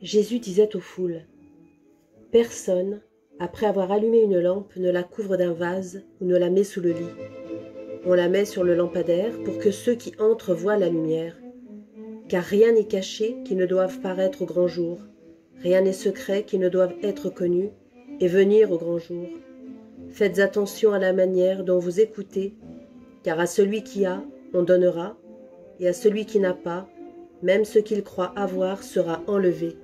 Jésus disait aux foules Personne, après avoir allumé une lampe, ne la couvre d'un vase ou ne la met sous le lit. On la met sur le lampadaire pour que ceux qui entrent voient la lumière. Car rien n'est caché qui ne doive paraître au grand jour, rien n'est secret qui ne doive être connu et venir au grand jour. Faites attention à la manière dont vous écoutez, car à celui qui a, on donnera, et à celui qui n'a pas, même ce qu'il croit avoir sera enlevé.